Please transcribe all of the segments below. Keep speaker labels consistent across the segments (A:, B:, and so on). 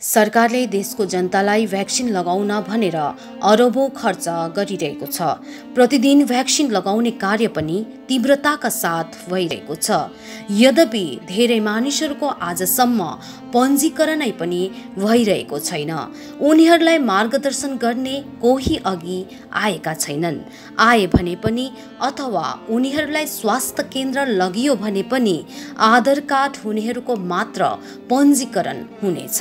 A: सरकारले देशको जनतालाई भ्याक्सिन लगाउन भनेर अरबौँ खर्च गरिरहेको छ। प्रतिदिन भ्याक्सिन लगाउने कार्य पनि तीव्रताका साथ भइरहेको छ। यद्यपि धेरै मानिसहरूको आजसम्म पञ्जीकरणै पनि भइरहेको छैन। उनीहरूलाई मार्गदर्शन गर्ने कोही अघि आएका छैनन्। आए भने पनि अथवा उनीहरूलाई स्वास्थ्य केन्द्र लगियो भने पनि आधार कार्ड हुनेहरूको मात्र पञ्जीकरण हुनेछ।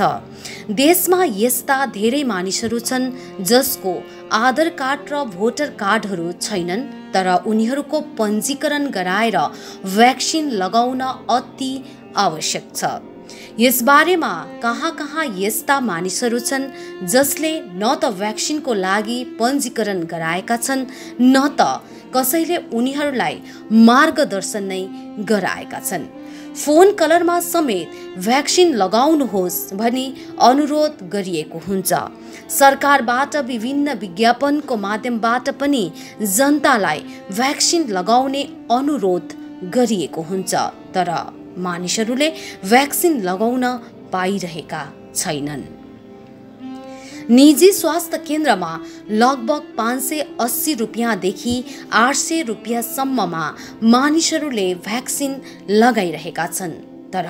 A: देशमा यस्ता धेरै मानिसहरू छन् जसको आधार कार्ड र भोटर कार्डहरू छैनन् तर उनीहरूको पञ्जीकरण गराएर भ्याक्सिन लगाउन अति आवश्यक छ। यसबारेमा कहाँ कहाँ यस्ता मानिसहरू छन् जसले न त भ्याक्सिनको लागि पञ्जीकरण गराएका छन् न त कसैले उनीहरूलाई मार्गदर्शन नै गराएका छन्? फोन कलरमा समेत भ्याक्सिन लगाउनुहोस् भनी अनुरोध गरिएको हुन्छ। सरकारबाट विभिन्न विज्ञापनको माध्यमबाट पनि जनतालाई भ्याक्सिन लगाउने अनुरोध गरिएको हुन्छ तर मानिसहरूले भ्याक्सिन लगाउन पाइरहेका छैनन्। निजी स्वास्थ्य केन्द्रमा लगभग पाँच सय अस्सी रुपियाँदेखि आठ सय रुपियाँसम्ममा मानिसहरूले भ्याक्सिन लगाइरहेका छन्। तर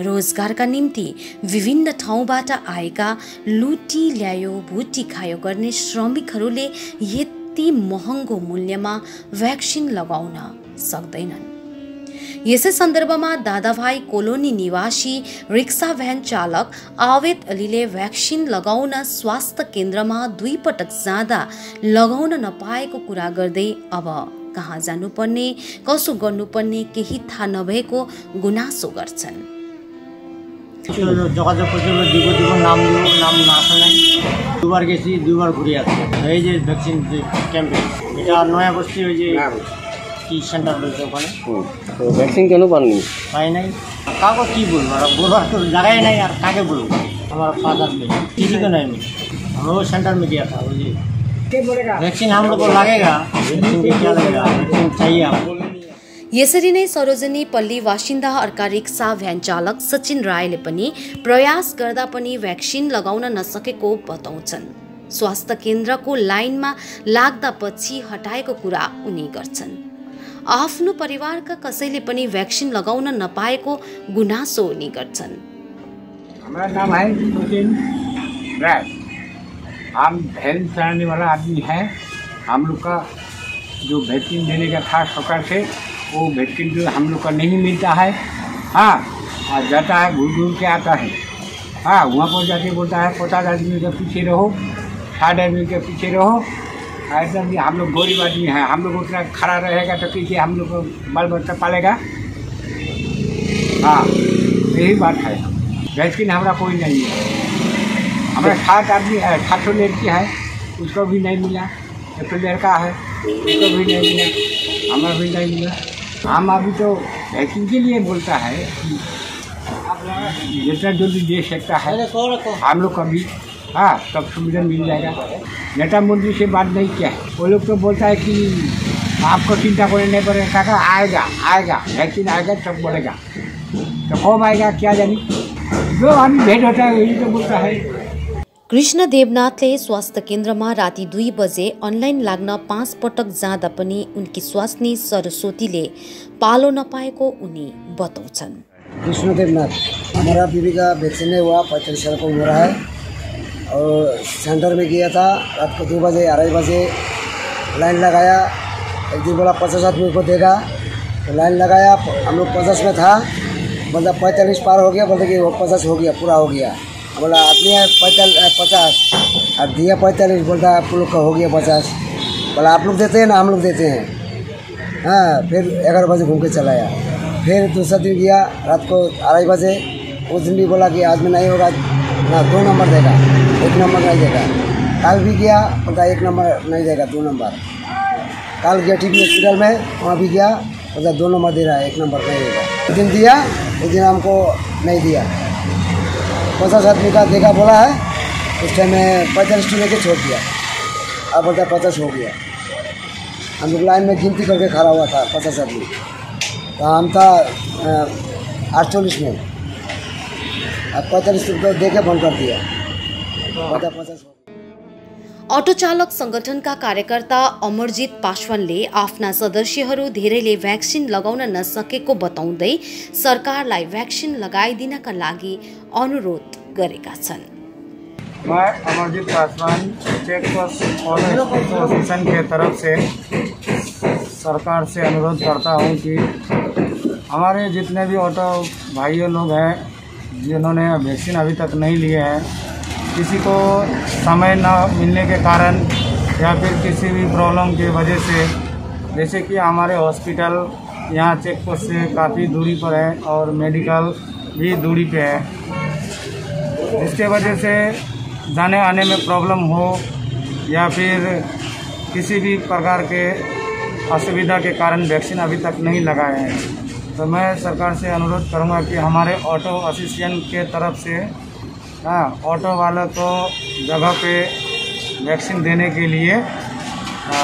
A: रोजगारका निम्ति विभिन्न ठाउँबाट आएका लुटी ल्यायो भुटी खायो गर्ने श्रमिकहरूले यति महँगो मूल्यमा भ्याक्सिन लगाउन सक्दैनन्। यसै सन्दर्भमा दादाभाइ कोलोनी निवासी रिक्सा भ्यान चालक आवेद अलीले भ्याक्सिन लगाउन स्वास्थ्य केन्द्रमा दुई पटक जाँदा लगाउन नपाएको कुरा गर्दै अब कहाँ जानुपर्ने कसो गर्नुपर्ने केही थाहा नभएको गुनासो गर्छन्
B: যোগাযোগ করছিল দিব দিব নাম দিব নাম না আসে নাই দুবার গেছি দুবার ঘুরে আসছে এই যে ভ্যাকসিন যে ক্যাম্পে এটা নয়া বস্তি ওই যে কি সেন্টার রয়েছে ওখানে
C: হুম। তো ভ্যাকসিন কেন পাননি
B: পাই নাই কাউকে কি বলবো আর বলবার তো জায়গায় নাই আর কাকে বলবো हमारा फादर में किसी को नहीं मिला हम लोग सेंटर में दिया था वो जी वैक्सीन हम लोग को लगेगा वैक्सीन के क्या लगेगा वैक्सीन चाहिए हमको
A: यसरी नै सरोजनी पल्ली बासिन्दा अर्का रिक्सा भ्यान चालक सचिन रायले पनि प्रयास गर्दा पनि भ्याक्सिन लगाउन नसकेको बताउँछन् स्वास्थ्य केन्द्रको लाइनमा लाग्दा पछि हटाएको कुरा उनी गर्छन् आफ्नो परिवारका कसैले पनि भ्याक्सिन लगाउन नपाएको गुनासो उनी गर्छन्।
D: हम हेल्थ चलाने वाला आदमी है। हम लोग का जो वैक्सीन देने का था सरकार से, वो वैक्सीन जो हम लोग का नहीं मिलता है। हाँ और जाता है घूम घूर के आता है। हाँ वहाँ पर जाके बोलता है पचास आदमी के पीछे रहो साठ आदमी के पीछे रहो। ऐसा भी हम लोग गरीब आदमी हैं। हम लोग उतना खड़ा रहेगा तो कैसे हम लोग को बाल बच्चा पालेगा। हाँ यही बात है। वैक्सीन हमारा कोई नहीं है। हमारा सात आदमी है सात लड़की है उसको भी नहीं मिला। एक ठो लड़का है उसको भी नहीं मिला। हमारा भी नहीं मिला। हम अभी तो वैक्सीन के लिए बोलता है। कि जितना जल्दी दे सकता है। हम लोग कभी हाँ तब सुविधा मिल जाएगा। नेता मंत्री से बात नहीं किया। है वो लोग तो बोलता है कि आपको चिंता करने नहीं पड़ेगा। काका आएगा आएगा वैक्सीन आएगा सब बोलेगा तो कब आएगा क्या जानी? जो हम भेंट होता है वही तो बोलता है।
A: कृष्ण देवनाथले स्वास्थ्य केन्द्रमा राति दुई बजे अनलाइन लाग्न पाँच पटक जाँदा पनि उनकी स्वास्नी सरस्वतीले पालो नपाएको उनी बताउँछन्।
E: कृष्ण देवनाथ हमारा बीवी का वैक्सीन हुआ पैंतालीस साल का उम्र है। और सेंटर में गया था। रात को दो बजे, अढ़ाई बजे लाइन लगाया। एक दिन बोला, पचास आदमी को देगा। तो लाइन लगाया, हम लोग पचास में था। बोलता पैंतालीस पार हो गया। बोलते कि वो पचास हो गया, पूरा हो गया। बोला, आदमी है पैंतालीस पचास। और दिया पैंतालीस, बोलता, आप लोग का हो गया पचास। बोला, आप लोग देते हैं ना, हम लोग देते हैं। हाँ फिर ग्यारह बजे घूम के चलाया। फिर दूसरा दिन गया, रात को अढ़ाई बजे। उस दिन भी बोला कि आज में नहीं होगा। ना दो नंबर देगा, एक नंबर नहीं देगा। कल भी गया बोलता एक नंबर नहीं देगा, दो नंबर। कल गया टी हॉस्पिटल में, वहाँ भी गया बोलता दो नंबर दे रहा है, एक नंबर नहीं देगा। एक दिन दिया, एक दिन हमको नहीं दिया। पचास आदमी का देगा बोला है, उस टाइम में पैंतालीस टू लेके छोड़ दिया। अब बोलता पचास हो गया। हम लोग लाइन में गिनती करके खड़ा हुआ था, पचास आदमी। तो हम था अड़तालीस में। अब पैंतालीस रुपये दे के बंद कर दिया। पचास पचास।
A: अटो चालक सङ्गठनका कार्यकर्ता अमरजित पासवानले आफ्ना सदस्यहरू धेरैले भ्याक्सिन लगाउन नसकेको बताउँदै सरकारलाई भ्याक्सिन लगाइदिनका लागि अनुरोध गरेका छन्।
F: मैं अमरजीत पासवान चेक और एसोसिएशन के तरफ़ से सरकार से अनुरोध करता हूँ कि हमारे जितने भी ऑटो भाइयों लोग हैं जिन्होंने वैक्सीन अभी तक नहीं लिए हैं, किसी को समय न मिलने के कारण या फिर किसी भी प्रॉब्लम की वजह से, जैसे कि हमारे हॉस्पिटल यहाँ चेक पोस्ट से काफ़ी दूरी पर है और मेडिकल भी दूरी पे है। जिसके वजह से जाने आने में प्रॉब्लम हो या फिर किसी भी प्रकार के असुविधा के कारण वैक्सीन अभी तक नहीं लगाए हैं। तो मैं सरकार से अनुरोध करूंगा कि हमारे ऑटो एसोसिएशन के तरफ से हाँ ऑटो वालों को जगह पे वैक्सीन देने के लिए आ,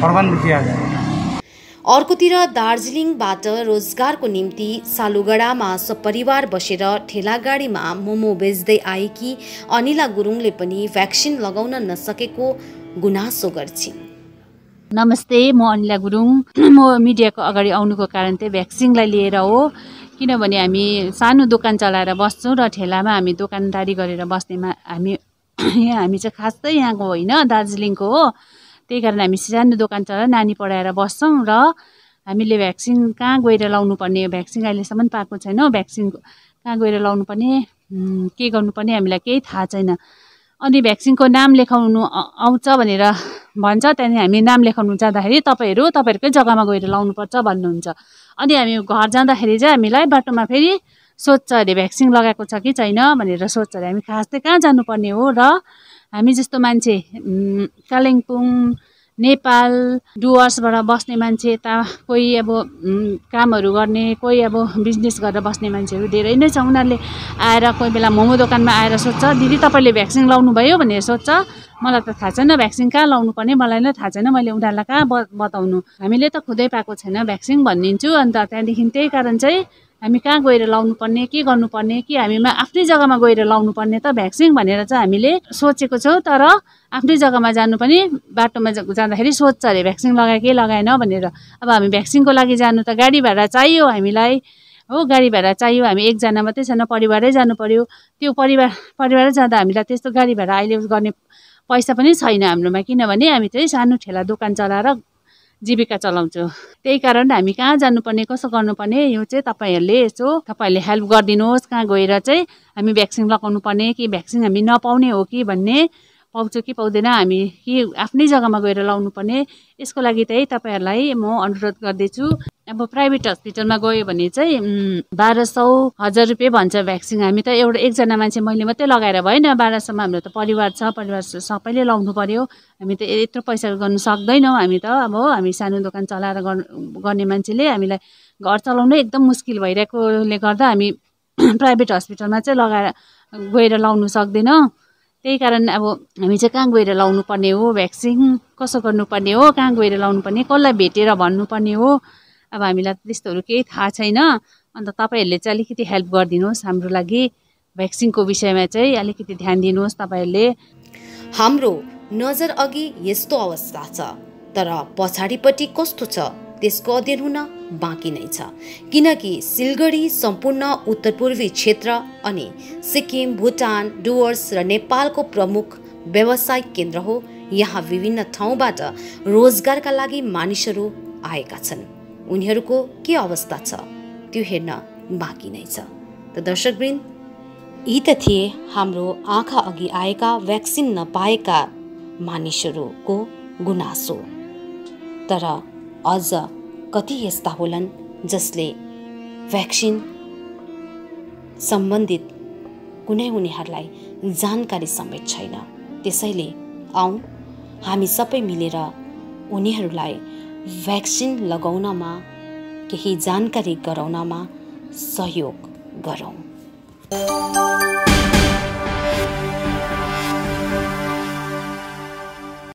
F: प्रबंध किया जाए।
A: अर्कोतिर दार्जिलिङबाट रोजगारको निम्ति सालुगडामा सपरिवार बसेर ठेलागाडीमा मोमो बेच्दै आएकी अनिला गुरुङले पनि भ्याक्सिन लगाउन नसकेको गुनासो गर्छिन्।
G: नमस्ते म अनिला गुरुङ। म मिडियाको अगाडि आउनुको कारण चाहिँ भ्याक्सिनलाई लिएर हो। किनभने हामी सानो दोकान चलाएर बस्छौँ र ठेलामा हामी दोकानदारी गरेर बस्नेमा हामी यहाँ हामी चाहिँ खास चाहिँ यहाँको होइन दार्जिलिङको हो। त्यही कारण हामी सानो दोकान चलाएर नानी पढाएर बस्छौँ र हामीले भ्याक्सिन कहाँ गएर लाउनु पर्ने भ्याक्सिन अहिलेसम्म पाएको छैनौँ। भ्याक्सिन कहाँ गएर लाउनु पर्ने उम्, के गर्नुपर्ने हामीलाई केही थाहा छैन। अनि भ्याक्सिनको नाम लेखाउनु आउँछ भनेर भन्छ। त्यहाँदेखि हामी नाम लेखाउनु जाँदाखेरि तपाईँहरू तपाईँहरूकै जग्गामा गएर लाउनुपर्छ भन्नुहुन्छ। अनि हामी घर जाँदाखेरि चाहिँ हामीलाई बाटोमा फेरि सोध्छ अरे भ्याक्सिन लगाएको छ कि छैन? भनेर सोध्छ। अरे हामी खास चाहिँ कहाँ जानुपर्ने हो र? हामी जस्तो मान्छे कालिम्पोङ नेपाल डुवर्सबाट बस्ने मान्छे यता कोही अब कामहरू गर्ने कोही अब बिजनेस गरेर बस्ने मान्छेहरू धेरै नै छ। उनीहरूले आएर कोही बेला मोमो दोकानमा आएर सोध्छ दिदी तपाईँले भ्याक्सिन लाउनु भयो भनेर सोध्छ? मलाई त थाहा छैन भ्याक्सिन कहाँ लाउनु पर्ने मलाई नै थाहा छैन मैले उनीहरूलाई कहाँ बताउनु। हामीले त खुदै पाएको छैन भ्याक्सिन भनिदिन्छु अन्त त्यहाँदेखि त्यही कारण चाहिँ हामी कहाँ गएर लाउनु पर्ने के गर्नुपर्ने कि हामीमा आफ्नै जग्गामा गएर लाउनु पर्ने त भ्याक्सिन भनेर चाहिँ हामीले सोचेको छौँ तर आफ्नै जग्गामा जानु पनि बाटोमा जाँदाखेरि सोध्छ अरे भ्याक्सिन लगायो कि लगाएन? भनेर। अब हामी भ्याक्सिनको लागि जानु त गाडी भाडा चाहियो हामीलाई। हो गाडी भाडा चाहियो। हामी एकजना मात्रै छैन परिवारै जानु पर्यो। त्यो परिवार परिवारै जाँदा हामीलाई त्यस्तो गाडी भाडा अहिले गर्ने पैसा पनि छैन हाम्रोमा। किनभने हामी चाहिँ सानो ठेला दोकान चलाएर जीविका चलाउँछौँ। त्यही कारण हामी कहाँ जानुपर्ने कसो गर्नुपर्ने यो चाहिँ तपाईँहरूले यसो तपाईँहरूले हेल्प गरिदिनुहोस्। कहाँ गएर चाहिँ हामी भ्याक्सिन लगाउनु पर्ने कि भ्याक्सिन हामी नपाउने हो कि भन्ने पाउँछ कि पाउँदैन हामी कि आफ्नै जग्गामा गएर लाउनु पर्ने यसको लागि चाहिँ तपाईँहरूलाई म अनुरोध गर्दैछु। अब प्राइभेट हस्पिटलमा गयो भने चाहिँ बाह्र सौ हजार रुपियाँ भन्छ भ्याक्सिन। हामी त एउटा एकजना मान्छे मैले मात्रै लगाएर भएन बाह्र सौमा हाम्रो त परिवार छ परिवार सबैले लाउनु पर्यो। हामी त यत्रो पैसा गर्नु सक्दैनौँ। हामी त अब हामी सानो दोकान चलाएर गर्- गर्ने मान्छेले हामीलाई घर चलाउनै एकदम मुस्किल भइरहेकोले गर्दा हामी प्राइभेट हस्पिटलमा चाहिँ लगाएर गएर लाउनु सक्दैनौँ। त्यही कारण अब हामी चाहिँ कहाँ गएर लाउनु पर्ने हो? भ्याक्सिन कसो गर्नुपर्ने हो? कहाँ गएर लाउनु पर्ने कसलाई भेटेर भन्नुपर्ने हो? अब हामीलाई त्यस्तोहरू केही थाहा छैन। अन्त तपाईँहरूले चाहिँ अलिकति हेल्प गरिदिनुहोस् हाम्रो लागि। भ्याक्सिनको विषयमा चाहिँ अलिकति ध्यान दिनुहोस् तपाईँहरूले।
A: हाम्रो नजर अघि यस्तो अवस्था छ तर पछाडिपट्टि कस्तो छ त्यसको अध्ययन हुन बाँकी नै छ। किनकि सिलगढी सम्पूर्ण उत्तर पूर्वी क्षेत्र अनि सिक्किम भुटान डुवर्स र नेपालको प्रमुख व्यावसायिक केन्द्र हो। यहाँ विभिन्न ठाउँबाट रोजगारका लागि मानिसहरू आएका छन्। उनीहरूको के अवस्था छ? त्यो हेर्न बाँकी नै छ। त दर्शकवृन्द यी त थिए हाम्रो आँखा अघि आएका भ्याक्सिन नपाएका मानिसहरूको गुनासो। तर अझ कति यस्ता होलान् जसले भ्याक्सिन सम्बन्धित कुनै उनीहरूलाई जानकारी समेत छैन। त्यसैले आउँ हामी सबै मिलेर उनीहरूलाई भ्याक्सिन लगाउनमा केही जानकारी गराउनमा सहयोग गरौँ।